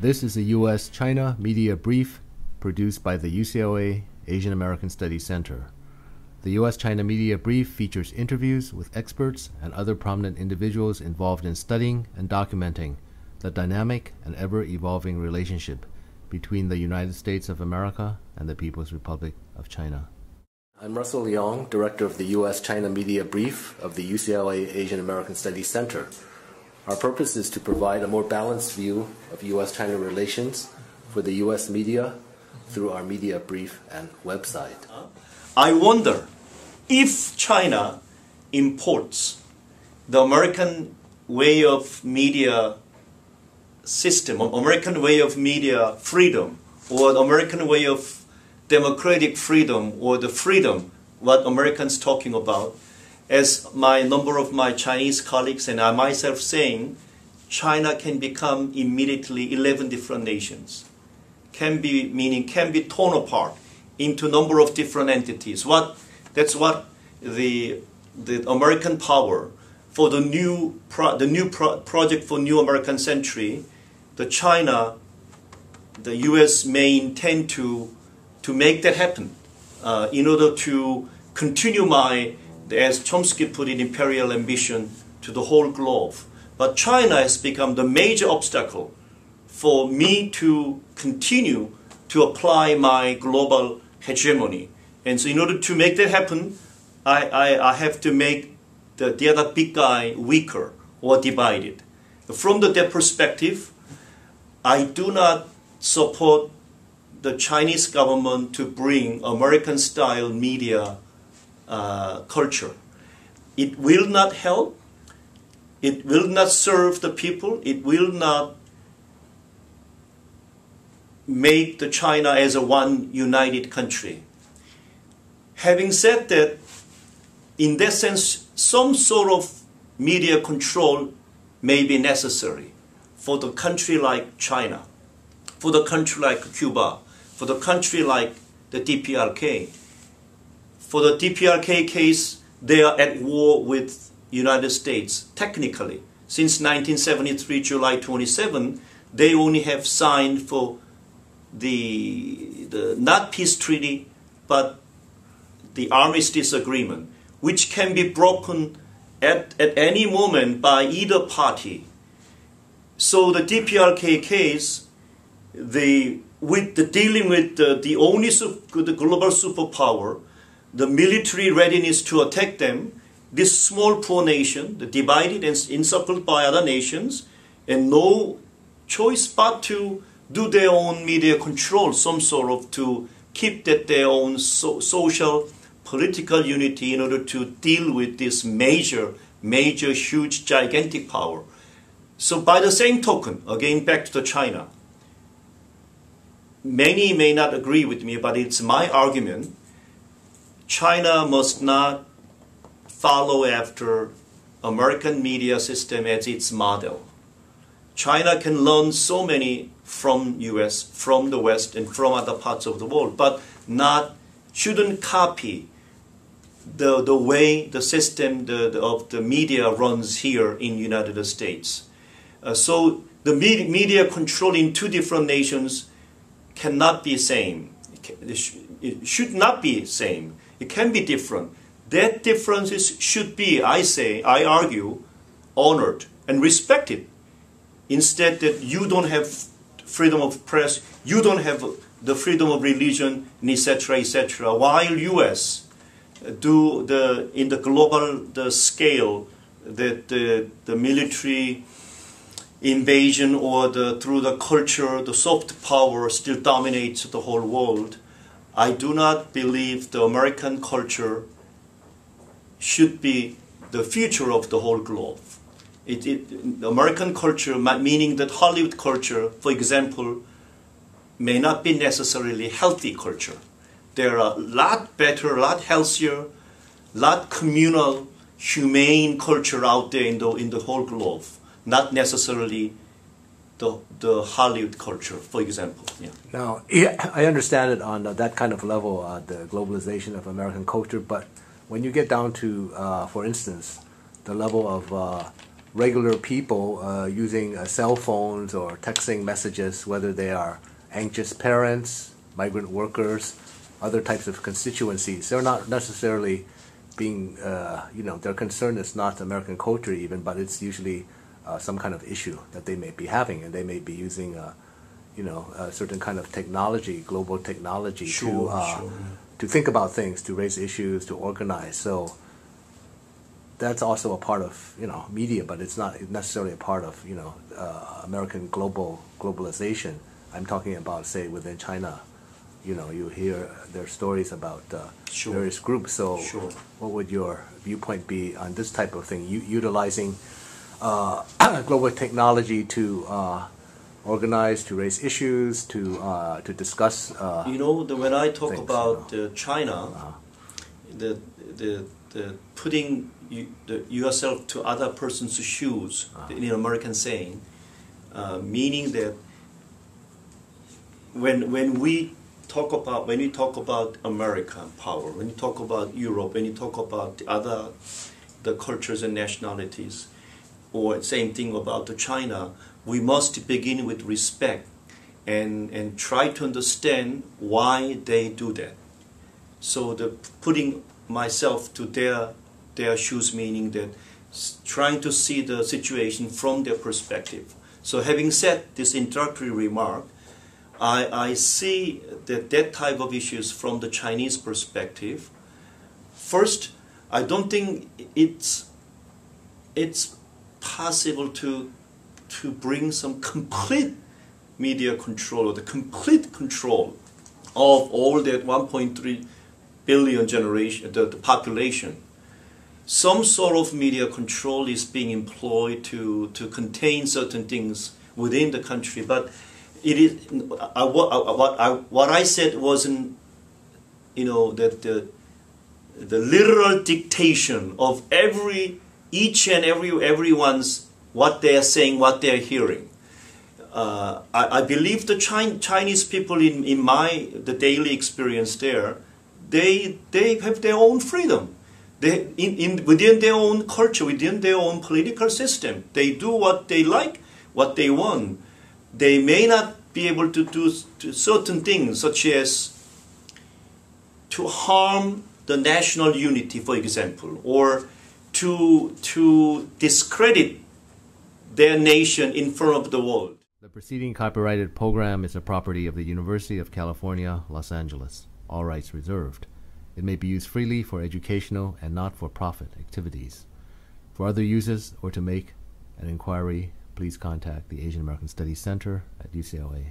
This is a U.S. China Media Brief produced by the UCLA Asian American Studies Center. The U.S. China Media Brief features interviews with experts and other prominent individuals involved in studying and documenting the dynamic and ever evolving relationship between the United States of America and the People's Republic of China. I'm Russell Leong, Director of the U.S. China Media Brief of the UCLA Asian American Studies Center. Our purpose is to provide a more balanced view of U.S. China relations for the U.S. media through our media brief and website. I wonder if China imports the American way of media system, American way of media freedom, or American way of democratic freedom, or the freedom what Americans talking about, as my number of my Chinese colleagues and I myself saying, China can become immediately 11 different nations. Can be meaning can be torn apart into number of different entities. What that's what the the American power for the new pro, the new pro, project for new American century, the China, the U.S. may intend to to make that happen uh, in order to continue my as Chomsky put it, imperial ambition to the whole globe. But China has become the major obstacle for me to continue to apply my global hegemony. And so, in order to make that happen, I, I, I have to make the, the other big guy weaker or divided. From the, that perspective, I do not support the Chinese government to bring American style media uh, culture. It will not help. It will not serve the people. It will not make the China as a one united country. Having said that, in that sense, some sort of media control may be necessary for the country like China, for the country like Cuba, for the country like the DPRK. For the DPRK case, they are at war with United States technically. Since 1973, July 27, they only have signed for the, the not peace treaty, but the armistice agreement, which can be broken at, at any moment by either party. So the DPRK case, the, with the dealing with the, the only the global superpower, the military readiness to attack them, this small poor nation, the divided and encircled by other nations, and no choice but to do their own media control, some sort of to keep that their own so, social, political unity in order to deal with this major, major, huge, gigantic power. So by the same token, again back to China, many may not agree with me, but it's my argument. China must not follow after American media system as its model. China can learn so many from US, from the West, and from other parts of the world, but not shouldn't copy the, the way the system the, the, of the media runs here in United States. Uh, so the media, media control in two different nations cannot be same. It should not be same. It can be different. That differences should be, I say, I argue, honored and respected Instead, that you don't have freedom of press, you don't have the freedom of religion, etc., etc. While U.S. Uh, do the in the global the scale that the, the military invasion or the through the culture, the soft power still dominates the whole world. I do not believe the American culture should be the future of the whole globe. It, it, American culture, meaning that Hollywood culture, for example, may not be necessarily healthy culture. There are a lot better, a lot healthier, a lot communal, humane culture out there in the, in the whole globe, not necessarily the, the Hollywood culture, for example. Yeah. Now, I understand it on uh, that kind of level, uh, the globalization of American culture, but when you get down to, uh, for instance, the level of uh, regular people uh, using cell phones or texting messages, whether they are anxious parents, migrant workers, other types of constituencies. They're not necessarily being, you know, their concern is not American culture even, but it's usually uh, some kind of issue that they may be having, and they may be using, uh, you know, a certain kind of technology, global technology, Sure, to uh, sure. to think about things, to raise issues, to organize. So that's also a part of you know media, but it's not necessarily a part of you know uh, American global globalization. I'm talking about say within China. You know, you hear their stories about uh, Sure. various groups. So, Sure. what would your viewpoint be on this type of thing? U- utilizing global technology to uh, organize, to raise issues, to uh, to discuss. Uh, You know, the, when I talk Things, about you uh, China, Uh-huh. the, the, the putting you, the, yourself to other person's shoes, Uh-huh. in American saying, uh, meaning that when, when we talk about when you talk about American power, when you talk about Europe, when you talk about the other the cultures and nationalities, or same thing about China, we must begin with respect and, and try to understand why they do that. So the putting myself to their their shoes, meaning that trying to see the situation from their perspective. So having said this introductory remark, I, I see that that type of issues from the Chinese perspective. First, I don't think it's it's possible to to bring some complete media control or the complete control of all that 1.3 billion generation the, the population. Some sort of media control is being employed to, to contain certain things within the country but it is I, what, I, what, I, what I said wasn't you know that the the literal dictation of every each and every everyone's what they are saying, what they are hearing. Uh, I, I believe the Chin, Chinese people in, in my the daily experience there, they they have their own freedom. They in, in within their own culture, within their own political system, they do what they like, what they want. They may not be able to do certain things, such as to harm the national unity, for example, or to, to discredit their nation in front of the world. The preceding copyrighted program is a property of the University of California, Los Angeles. All rights reserved. It may be used freely for educational and not for profit activities. For other uses or to make an inquiry, please contact the Asian American Studies Center at UCLA.